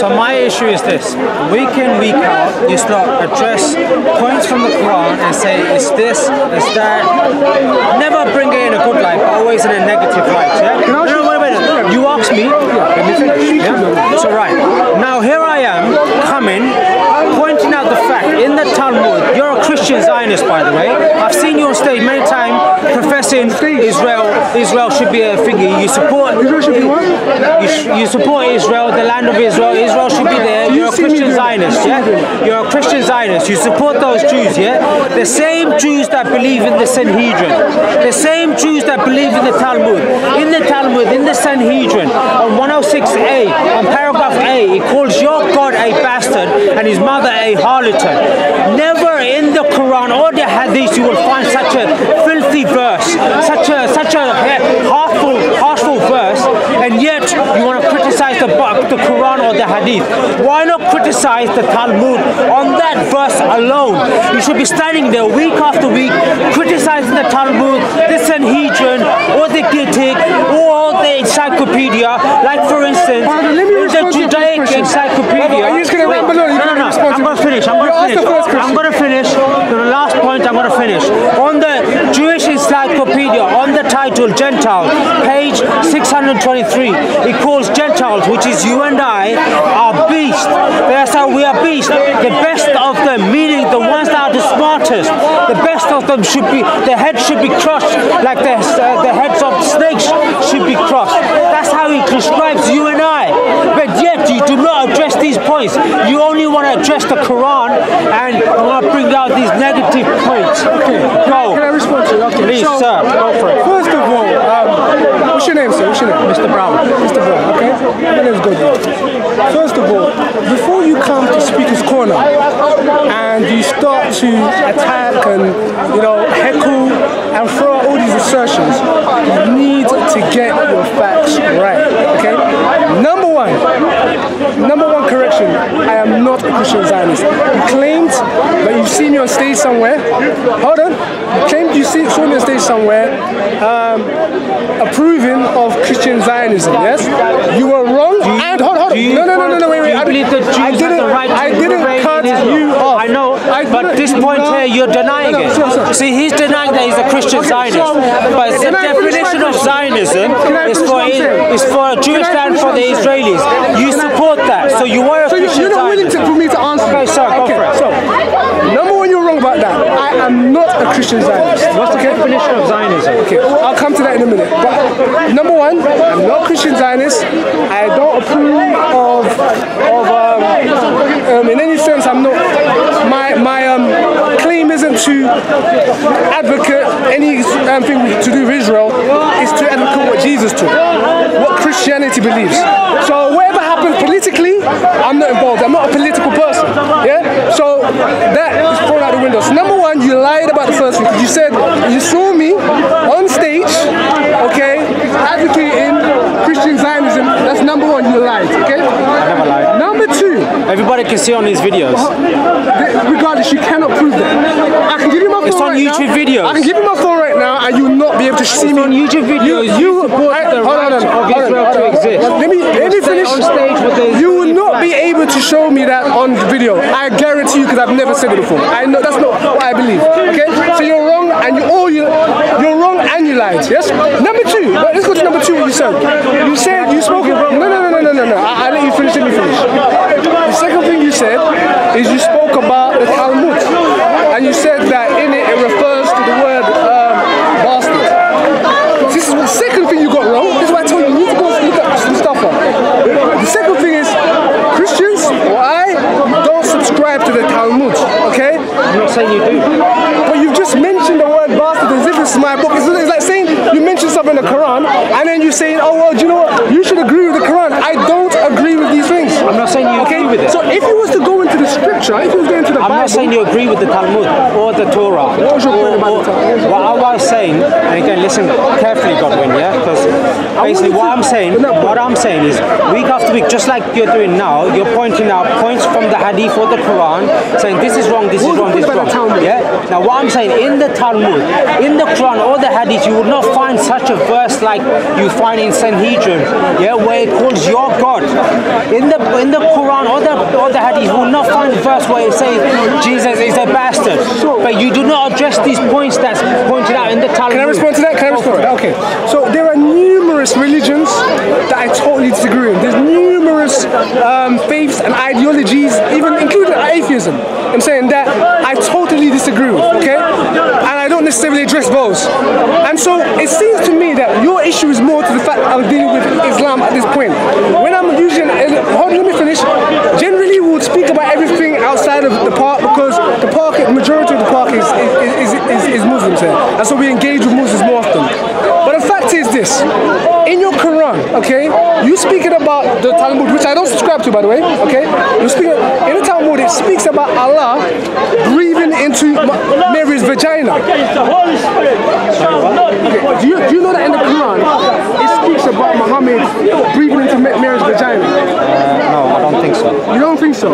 So my issue is this: week in, week out, you start address points from the Quran and say it's this, it's that. Never bring it in a good light, but always in a negative light. Yeah. No, no, wait, wait. wait. You asked me. Let me finish. Yeah. So right now, here I am coming, pointing out the fact in the Talmud. You're a Christian Zionist, by the way. I've seen you on stage many times professing Israel. Israel should be a thingy. You support. Israel should be what? You, you support Israel, the land of Israel. Israel should be there. You're a Christian? Zionist, yeah? You're a Christian Zionist. You support those Jews, yeah? The same Jews that believe in the Sanhedrin. The same Jews that believe in the Talmud. In the Talmud, in the Sanhedrin, on 106a, on paragraph A, it calls your God a bastard and his mother a harlot. Never in the Quran or the you will find such a filthy verse, such a such a harmful, harmful verse, and yet you want to criticize the the Quran or the Hadith. Why not criticize the Talmud on that verse alone? You should be standing there week after week criticizing the Talmud, the Sanhedrin, or the Gittin, or the encyclopedia. Like for instance, Pardon, let me in the to Judaic encyclopedia. Are you just gonna Wait, ramble? You no, no, can't no. I'm gonna finish. I'm asked the finish. first question. I'm gonna finish. The last point I'm gonna finish. On the Jewish Encyclopedia, on the title Gentile, page 623, it calls Gentiles, which is you and I, are beasts. That's how we are beasts. The best of them, meaning the ones that are the smartest, the best of them should be, the heads should be crushed, like the, uh, the heads of snakes should be crushed. That's how he describes you and I. But yet you do not address these points. You only want to address the Quran and you want to bring out these negative points. Okay. Go. Can I respond to you? Okay. Please, so, sir, go for it. First of all, um, what's your name, sir? What's your name? Mr. Brown. Mr. Brown, okay? My name's Godwin. First of all, before you come to Speaker's Corner and you start to attack and, you know, heckle and throw out all these assertions, you need to get your facts right, okay? Number one, number one correction, I am not a Christian Zionist. You claimed that you've seen me on stage somewhere. Hold on. You claimed you see, saw me on stage somewhere um, approving of Christian Zionism, yes? You were wrong. and hold, hold. You no, no, no, no, no, wait, wait. I, believe that Jews I didn't, I didn't cut you off. I know, but this point here, you're denying it. See, he's denying that he's a Christian Zionist. but the Can I finish my definition of? Zionism is for, is for a Jewish land for the Israelis. You support that, so you are a So Christian you're not willing to, for me to answer. Okay, sir, go okay, for it. So, number one, you're wrong about that. I am not a Christian Zionist. What's the definition of Zionism? Okay, I'll come to that in a minute. But number one, I'm not a Christian Zionist. I don't approve of of um, um, in any sense. I'm not. My my um, claim isn't to advocate anything to do with Israel. It's to advocate what Jesus taught, what Christianity believes. So whatever happens politically, I'm not involved. I'm not a political person. Yeah. So that is thrown out the window. So number one, you lied about the first thing. You said you saw me on stage, okay, advocating Christian Zionism. That's number one. You lied. Okay. Never lied. Number two, Everybody can see on these videos. th- regardless, you cannot prove that. I can give you my phone It's on right YouTube now. videos. I can give you my phone right now, and you will not be able to see me on YouTube videos. You support I- the hold on, right on, of hold on, to exist. Let me let me finish. on stage with the You will not be able to show me that on the video. I guarantee you, because I've never said it before. I know that's not what I believe. Okay, so you're wrong, and you all you you're wrong and you lied. Yes. Number two. Well, let's go to number two. What you said. You said you spoke. No, no, no, no, no, no, no. I, I let you finish. Let me finish. The second thing you said is you spoke about the Talmud, and you said that in it it refers to the word um, bastard. This is the second thing you got wrong. This is why I told you you need to go look up some stuff up. The second thing is Christians or I don't subscribe to the Talmud. Okay, I'm not saying you do. but you've just mentioned the word bastard as if it's my book. It's, it's like saying you mentioned something in the Quran and then you're saying, oh well, do you know what? You should agree with the Quran. I don't agree with these things. I'm not saying you Okay, do. with it. So if you was to go into the scripture, if you was going to the I'm Bible, not saying you agree with the Talmud or the Torah. What was your point about the Talmud? What I was saying, and again, listen carefully, Godwin, yeah, because basically what I'm saying, what I'm saying is, week after week, just like you're doing now, you're pointing out points from the Hadith or the Quran, saying this is wrong, this What is wrong, this is wrong. Yeah. Now, what I'm saying in the Talmud, in the Quran or the Hadith, you will not find such a verse like you find in Sanhedrin, yeah, where it calls your God. In the in the Quran or the or the Hadith, you will not find a verse where it says Jesus is a bastard. But you do not address these points that's pointed out in the Talmud. Can I respond to that? Can I respond that? Okay. So there are numerous religions that I totally disagree with. There's numerous um, faiths and ideologies, even including atheism. I'm saying that I totally disagree with. Okay. And I don't necessarily address those. And so it seems to me that your issue is more to the fact I'm dealing with Islam at this point. When I'm using, hold on, let me finish. Generally, we would speak about everything outside of the park because the park, the majority of the park is is, is, Muslims here, and so we engage with Muslims more often. But the fact is this: in your Quran, okay, you speaking about the Talmud, which I don't subscribe to, by the way, okay. You speaking in the Talmud, it speaks about Allah breathing into Mary's vagina. Okay, do you, do you know that in the Quran about Muhammad breathing into Ma- Mary's vagina? Uh, no, I don't think so. You don't think so?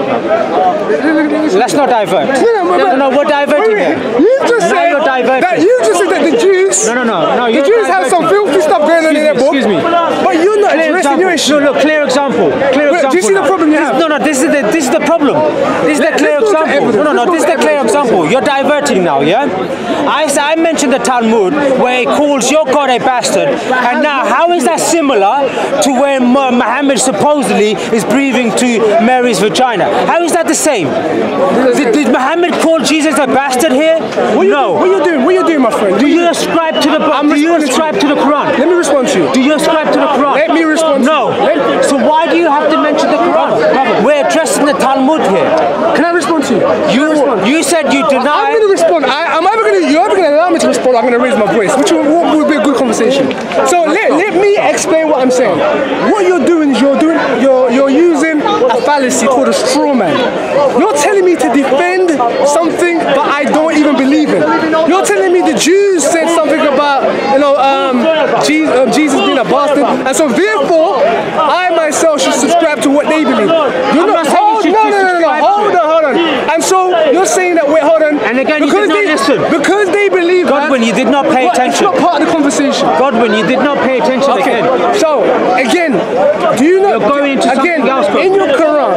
Let's not divert. No, no, no, we're diverting here. You just said that you just said that the Jews. No, no, no, no. The Jews have some filthy stuff going on in their book. Excuse me. But you're not Clear addressing your issue. example. No, look, clear example. Clear Wait, example. do you see the now. problem you This- have? No, no, this is the this is the problem. This is the clear let's go to example. No, no, no, this is the clear example. You're diverting now, yeah? I I mentioned the Talmud where it calls your God a bastard, and now how is that similar to when Muhammad supposedly is breathing to Mary's vagina? How is that the same? Did, did Muhammad call Jesus a bastard here? What you no. What you doing? What are you doing, my friend? Do you ascribe to the? I'm do you to ascribe to the Quran? Let me respond to you. Do you ascribe to the Quran? Let me respond to No. So why do you have to mention the Quran? We're addressing the Talmud here. Can I respond to you? You you said you deny. I'm going to respond. I, I'm either going to, you're either going to allow me to respond I'm going to raise my voice, which will, will, will be a good conversation. So let, let me explain what I'm saying. What you're doing is you're doing, you're, you're using a fallacy called a straw man. You're telling me to defend something that I don't even believe in. You're telling me the Jews said something about, you know, um, Jesus, um, Jesus being a bastard, and so therefore, I myself should subscribe to what they believe. You're not saying you hold, should no, no, no, And so you're saying that wait, hold on. And again, you because did not they, listen. Because they believe Godwin, that, you did not pay What? It's attention. not part of the conversation. Godwin, you did not pay attention Okay. again. So again, do you know? You're going into again something else, in your Quran?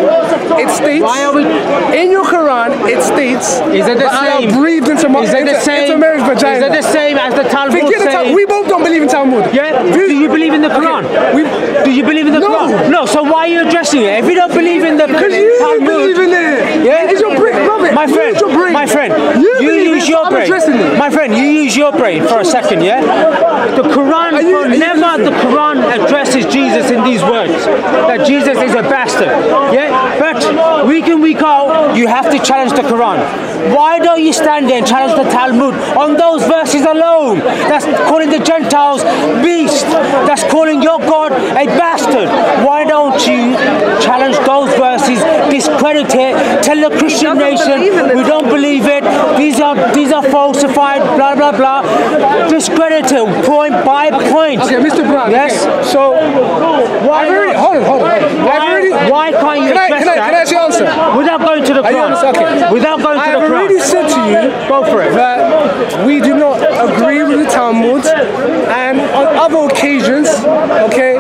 It states. Why are we- In your Quran, it states. Is it the same? breathed into, my, Is it the same? into Mary's vagina. Is it the same as the Talmud Forget the Tal- saying? We both don't believe in Talmud. Yeah. Do you believe in the Quran? We, Do you believe in the No. Quran? No. So why are you addressing it? If you don't believe in the Because you Talmud, believe in it. Yeah. It's your brain. It. My Use friend, your brain. my friend, You you, use it, your I'm brain. addressing it. My friend, you use your brain for a second, yeah? The Quran, Are you- are never the? Quran addresses Jesus in these words, that Jesus is a bastard, yeah? But week in, week out, you have to challenge the Quran. Why don't you stand there and challenge the Talmud on those verses alone? That's calling the Gentiles beast. That's calling your God a bastard. Why don't you challenge those verses, discredit it, tell the Christian nation we don't believe it. These are these are falsified. Blah blah blah. Discredit it point by point. Okay, Mr. Brown. Yes. okay. So Why I've already, hold on, hold on. I've Why, already, why can't you Can I- address can I- can I actually answer? without going to the Are Quran? Okay. Without going to I the have already said to you Go for it. that we do not agree with the Talmud, and on other occasions, okay,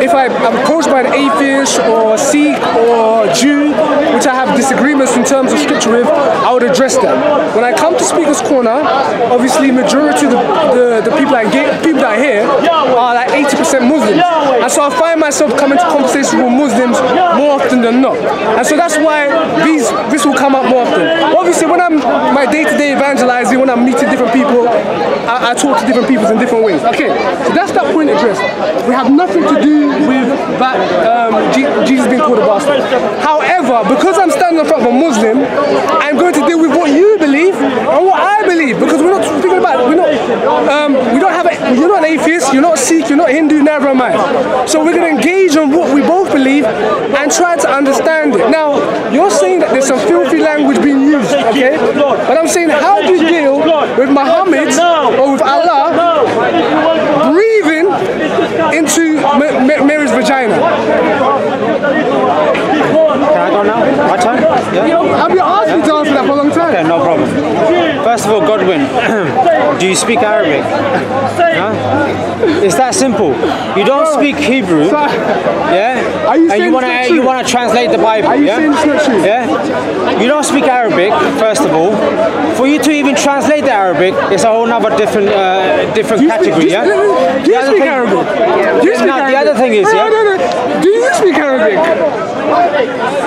if I, I'm approached by an atheist or Sikh or Jew, which I have disagreements in terms of scripture with, I would address them. When I come to Speaker's Corner, obviously majority of the, the, the people I get, people that I hear are like 80% Muslims, and so I find myself coming to conversations with Muslims more often than not, and so that's why these this will come up more often. Obviously, when I'm my day-to-day evangelizing, when I'm meeting different people, I, I talk to different people in different ways. Okay, so that's that point addressed. We have nothing to do with that um, Jesus being called a bastard. However, because I'm standing in front of a Muslim, I'm going to deal with what you believe and what I believe because we're not speaking about we're not, um, we don't have, a, you're not an atheist, you're not Sikh, you're not Hindu, never I. So we're going to engage on what we both believe and try to understand it. Now, you're saying that there's some filthy language being used, okay? But I'm saying, how do you deal with Muhammad or with Allah into Ma- Ma- Mary's vagina? Can I go now? My turn? Yeah? You know, I've been asking you to answer that for a long time. Okay, no problem. First of all, Godwin, do you speak Arabic? Huh? It's that simple. You don't speak Hebrew, yeah? Are you and you wanna you wanna translate the Bible, Are you yeah? saying it's not true? Yeah? You don't speak Arabic, first of all. For you to even translate the Arabic, it's a whole other different uh, different speak, category, do you, yeah? do you The other speak thing- Arabic? Do you speak No, the other thing is, yeah? No, no. Do you speak Arabic?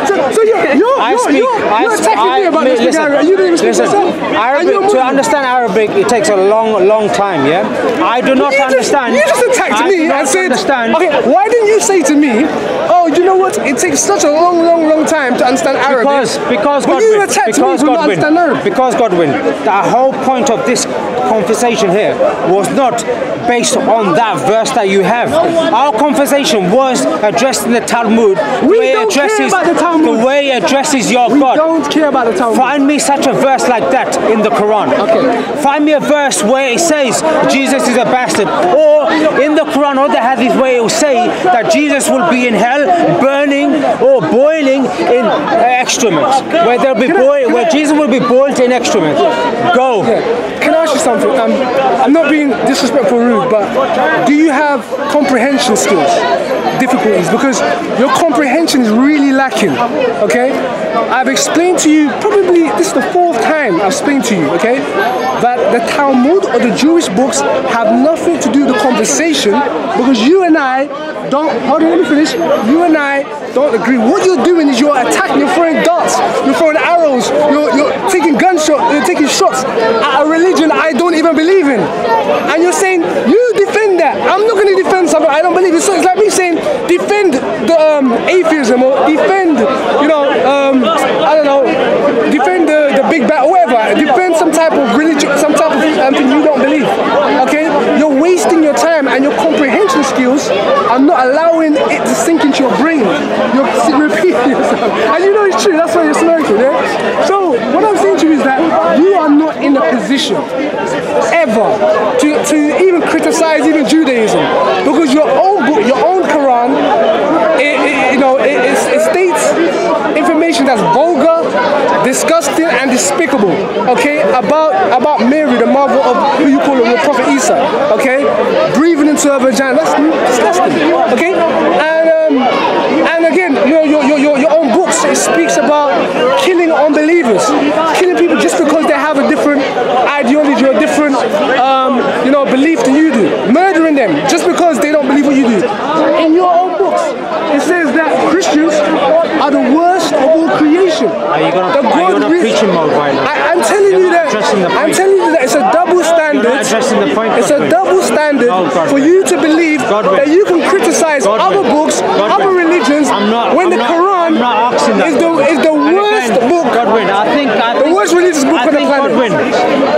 So, so you're, you're, I you're, speak. you're, I, you're attacking I, me about not speaking listen, Arabic. You didn't even listen, yourself. Arabic, to understand Arabic, it takes a long, long time. Yeah, I do not you just, understand. You just attacked I me and said, understand. okay, why didn't you say to me, oh, you know what? It takes such a long, long, long time to understand Arabic. Because, because Godwin, you attacked me because not Godwin, understand Arabic. because Godwin, the whole point of this conversation here was not based on that verse that you have. Our conversation was addressed in the Talmud. We don't addresses, the way it addresses your We God. don't care about the Talmud. Find me such a verse like that in the Quran. Okay. Find me a verse where it says Jesus is a bastard, or in the Quran or the Hadith where it will say that Jesus will be in hell, burning or boiling in excrement, where there'll be boil, where Jesus will be boiled in excrement. Go. Yeah. Can I ask you something? Um, I'm not being disrespectful or rude, but do you have comprehension skills? Difficulties? Because your comprehension is really lacking, okay? I've explained to you, probably this is the fourth time I've explained to you, okay? That the Talmud or the Jewish books have nothing to do with the conversation because you and I don't, hold on, let me finish. You and I don't agree. What you're doing is you're attacking, you're throwing darts, you're throwing arrows, you're, you're taking gunshots, you're taking shots at a religion I don't even believe in. And you're saying, you defend that. I'm not going to defend something I don't believe in. So it's like me saying, defend the um, atheism or defend, you know, um, I don't know, defend the, the big bat, whatever. Defend some type of religion, some type of um, thing you don't believe. Okay? You're wasting your time and your comprehension skills are not allowing it to sink into your brain. You're s- repeating yourself. And you know it's true, that's why you're smirking, yeah? So what I'm saying to you is that you are not in a position ever to, to even criticize even Judaism. Because your own book, your own Quran, it, it- you know, it, it, it states information that's vulgar, disgusting, and despicable. Okay, about about Mary, the mother of who you call it, the Prophet Isa. Okay, breathing into her vagina. That's disgusting. Okay, and um, and again, you know, your, your, your, your own books it speaks about killing unbelievers, killing people just because they have a different ideology or different um, you know belief than you do, murdering them just because they don't believe what you do. In your own books, it says that Christians are the worst of all creation. Are you gonna- The are you on a preaching mode right now? I, I'm telling You're you not that. addressing the I'm point. telling you that it's a double standard. You're not addressing the point, It's a double standard oh, No, for you to believe Godwin. that you can criticize Godwin. other books, Godwin. other religions, not. when I'm the not, Quran I'm not asking that. is the is the And worst again, book. Godwin, I think. I The worst religious book I on the planet. Godwin,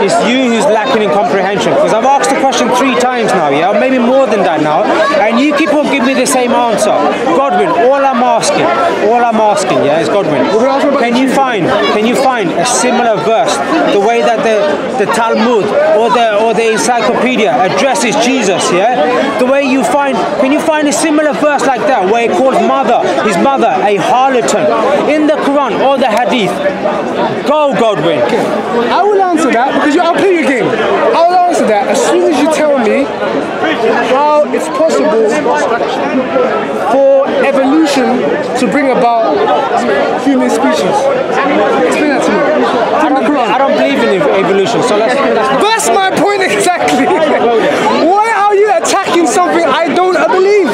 it's you who's lacking in comprehension. Because I've asked the question three times now, yeah, maybe more than that now, and you keep on giving me the same answer. Godwin, all I'm asking, all I'm asking, yeah, is Godwin. We're asking about Can you find, can you find a similar verse, the way that the the Talmud or the or the Encyclopedia addresses Jesus, yeah? The way you find, can you find a similar verse like that where it calls mother, his mother, a harlot in the Quran or the Hadith? Go, Godwin. I will answer that because you, I'll play your game. I will answer that as soon as you tell me how it's possible for evolution to bring about human species. Explain that to me. I From the don't, Quran. I don't believe in ev- evolution, so let's. let's That's my point exactly. Why are you attacking something I don't believe?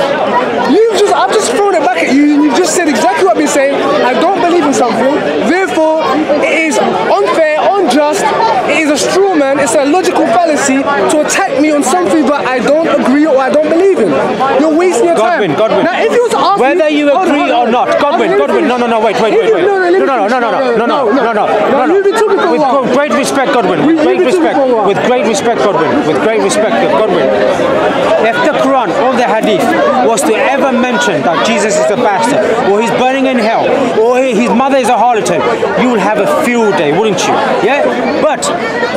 You've just I've just thrown it back at you you've just said exactly what I've been saying. I don't believe in something, therefore it is unfair, unjust, it is a straw man, it's a logical fallacy to attack me on something that I don't agree or I don't believe in. You're wasting your Godwin, time. Godwin. Godwin. Now, if you was to ask Whether you agree or not, Godwin, Godwin, no, no, no, wait, wait, wait, wait. No, no, no, no, no, no, no, no, no, no, a With great respect, Godwin. With great respect. a. With great respect, Godwin. With great respect, Godwin. If the Quran or the Hadith was to ever mention that Jesus is a bastard, or he's burning in hell, or his mother is a harlot, you will have a field day, wouldn't you? Yeah. But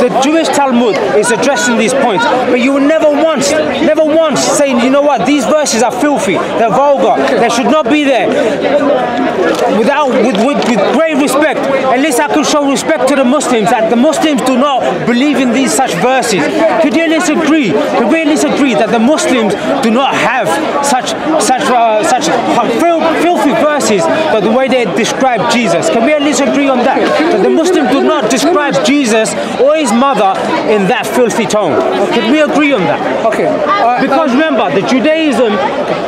the Jewish Talmud is addressing these points, but you will never once, never once saying, you know what, these verses are filthy, they're vulgar, they should not be there without with, with, with great respect. At least I could show respect to the Muslims that the Muslims do not believe in these such verses. Could you at least agree? Could we agree that the Muslims do not have such such uh, such fil- filthy verses but the way they describe Jesus? Can we at least agree on that? That the Muslims do not describe Jesus or his mother in that filthy tone. Could we agree on that? Okay. Uh, Because remember, the Judaism,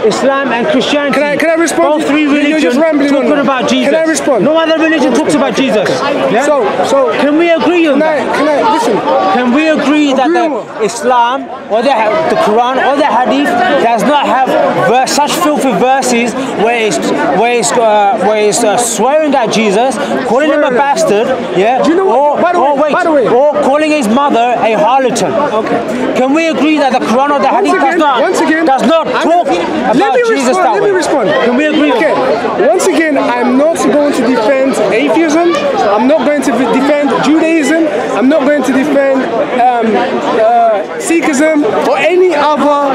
Islam, and Christianity, Can I- can I respond? all three You're religions just rambling on talking now. about Jesus. Can I respond? No other religion talks about Jesus. Yeah? So, so Can we agree on can I, that? can I listen? Can we agree that Agree the Islam or the, the Quran or the Hadith does not have verse, such filthy verses where it's, where it's, uh, where it's uh, swearing at Jesus, calling him a Swearing bastard, yeah, Do you know what- or, by the way- or wait, by the way- or calling his mother a harlot. Okay. Can we agree that the Quran or the Once Hadith again, does not once again, does not talk let about me Jesus respond, let way? me respond. Can we agree? Okay. Once again, I'm not going to defend atheism. I'm not going to defend Judaism. I'm not going to defend um, uh, Sikhism or any other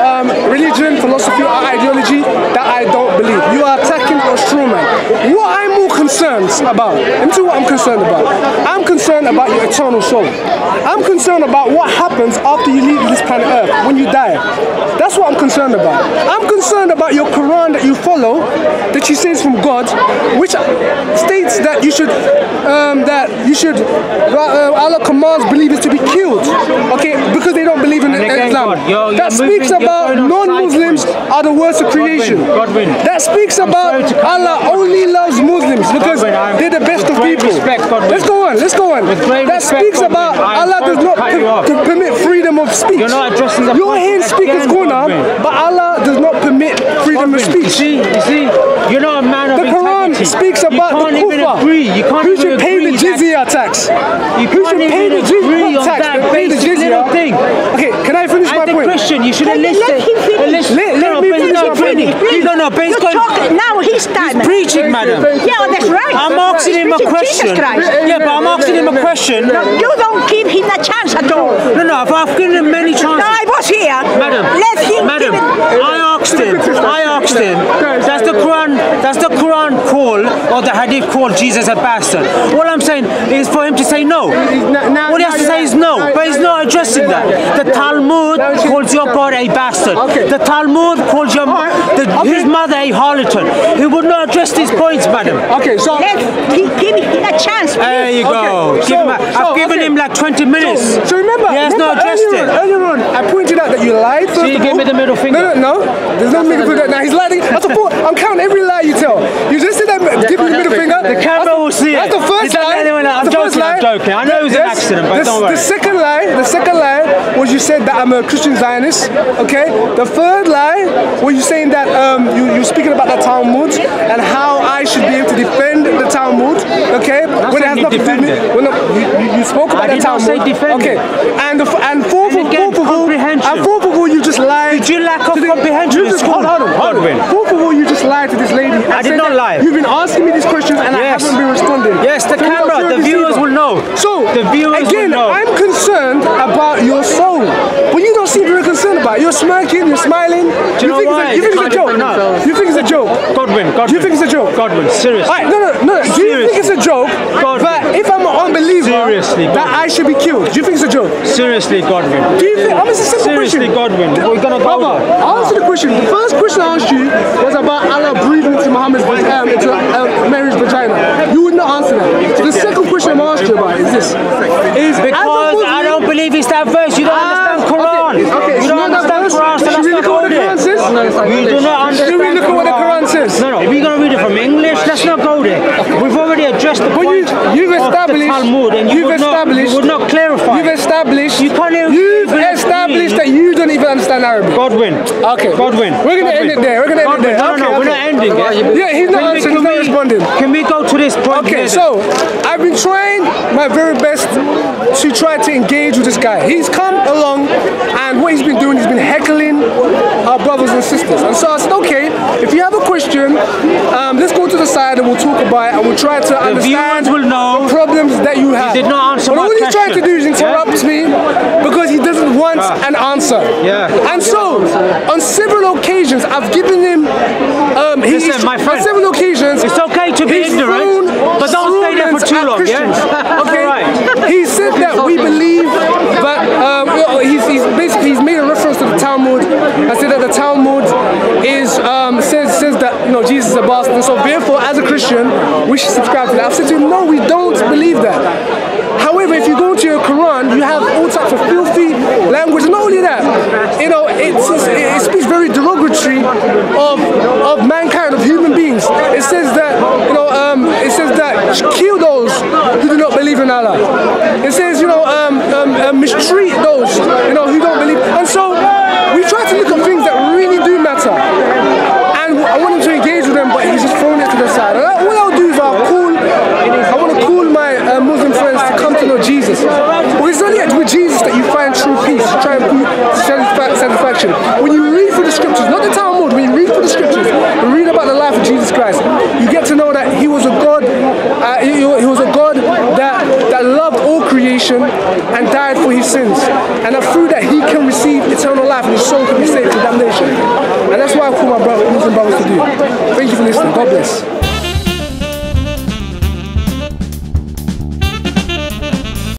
um, religion, philosophy, or ideology that I don't believe. You are attacking a straw man. What I'm more concerned about, let me tell you what I'm concerned about. I'm concerned about your eternal soul. I'm concerned about what happens after you leave this planet Earth, when you die. That's what I'm concerned about. I'm concerned about your Quran that you follow, that you say is from God, which states that you should, um, that you should, uh, Allah commands believers to be killed, okay, because they don't believe in Islam. You're- that you're speaks moving- about non-Muslims are the worst of creation. That speaks about to cut you Allah only loves Muslims because they're the best of people. Let's go on. Let's go on. That speaks about Allah does not per- permit freedom of speech. You're not addressing the here in Speaker's Corner, but Allah does not permit freedom of speech. You see, you see, you're not a man of The Quran integrity. speaks about you can't the even agree. You can't even should pay the agree jizya tax? You Who should pay the jizya tax? that pay the jizya. thing. Okay, can I finish my As point? Christian, you should at Let- least let him finish. at least- Let- let me finish my point. No, no, he's You're talking now. His time. Preaching, madam. Yeah, that's right. I'm asking him a question. Yeah, but I'm asking him a question. No, you don't give him a chance at all. No, no, I've I've given him many No, chances. I was here. Madam, Let him madam. I asked him, I asked him, does the Quran, does the Quran call or the Hadith call Jesus a bastard? All I'm saying is for him to say no. now- All he has to say is no, now- but he's not addressing that. The Talmud calls your God a bastard. Okay. The Talmud calls your, the, his mother a harlot. He would not address these points, madam. Okay, so Let him give him a chance. Please. There you go. Okay, Give so- him a- I've so, given okay. him like 20 minutes. So, so remember, he has remember not addressed earlier, it. earlier on, I pointed out that you lied. So you gave me the middle finger. No, no, no. There's no middle finger. Now he's lying. That's the fourth. I'm counting every lie you tell. You just me the middle finger. The camera will see That's it. the first lie. I'm That's the first joking, I'm joking. I know it was an accident, but the, don't worry. The second lie, the second lie was you said that I'm a Christian Zionist. Okay. The third lie was you saying that um, you you speaking about the Talmud and how I should be able to defend the Talmud. Okay. when it has nothing to do with the, you, spoke about the did not Talmud. say defend Okay. And the, and fourth And of again, fourth of all, comprehension. and fourth lied. Did you lack of comprehension you in school? Hold on, hold on. Of all, you just lied to this lady. and I did not lie. You've been asking me these questions and I Yes. haven't been responding. Yes, the So camera, the viewers will know. So The viewers will again, know. I'm concerned about your soul, but you don't seem very concerned about it. You're smirking, you're smiling. Do you know think why? It's a, you think it's a joke? You think it's a joke? Godwin, Godwin. You think it's a joke? Godwin, seriously. Alright, no, no, no. Do you think it's a joke? Godwin. But if I'm an unbeliever, Seriously, that I should be killed. Do you think it's a joke? Seriously, Godwin. Do you think? I'm just a simple Seriously, question. Godwin. We're gonna go Brother, there. answer the question. The first question I asked you was about Allah breathing into Muhammad's um, into um, Mary's vagina. You would not answer that. So the second question I'm asking you about is this: is Because Muslim- I don't believe it's that verse. You don't Ah, understand Quran. okay, okay, You don't understand. Quran, so Should let's we not look at go what the there. Quran says? You do not understand Should we look at what the Quran says? No, no. If we're going to read it from English, let's not go there. We've addressed the But you, point you've of the established, Talmud, and you you've would not, established, you would not clarify. You've established, You can't you've established that you don't even understand Arabic. Godwin. Okay. Godwin. We're gonna end it there. We're gonna end it there. No, no, Okay. We're not ending it. Yeah, he's not Can answering, he's not we- responding. Can we go to this point? Okay, so I've been trying my very best to try to engage with this guy. He's come along, and what he's been doing, he's been heckling our brothers and sisters. And so I said, okay, if you have a question, um, let's go to the side and we'll talk about it, and we'll try to understand will know the problems that you have. He did not answer but all he's trying to do is interrupt me because he doesn't want an answer. Yeah. And so, on several occasions, I've given him. Um, he- Listen, my friend, on several occasions, it's okay to be ignorant, but don't stay there for too long, yeah? Okay. Alright. He said that we believe that um, he's, he's basically he's made a reference to the Talmud. I said that the Talmud is um, says says that you know Jesus is a bastard, and so therefore, as a Christian, we should subscribe to that. I've said to him, no, we don't believe that. However, if you go to your Quran, you have all types of filthy language. And not only that, you know, it's, it speaks very derogatory of of mankind, of human beings. It says that you know, um, it says that kill those who do not believe in Allah. It says you know, um, um, uh, mistreat those you know who don't believe. And so we try to look at things that really do matter. And I want him to engage with them, but he's just throwing it to the side. And I- what I'll do is I'll call. I want to call my uh, Muslim friends to come to know Jesus. Well, it's only with Jesus that you find true peace. You try and find satisfa- satisfaction. When you read through the scriptures, not the Talmud, when you read through the scriptures, and read about the life of Jesus Christ, you get to know that he was a God. Uh, he, he was a God that that loved all creation and died for his sins, and that through that he can receive eternal life and his soul can be saved from damnation. And that's what I call my brother, Muslim brothers to do. Thank you for listening. God bless.